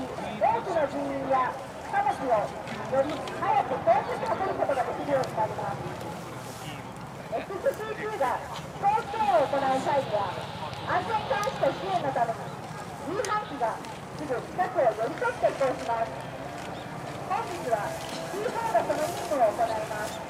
多くの人民や貨物をより早く遠くに運ぶことができるようになります XC2 が交通を行う際には安全監視と支援のために夕飯機がすぐ近くを寄り添って移動します本日は T4 がその任務を行います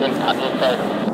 six on your.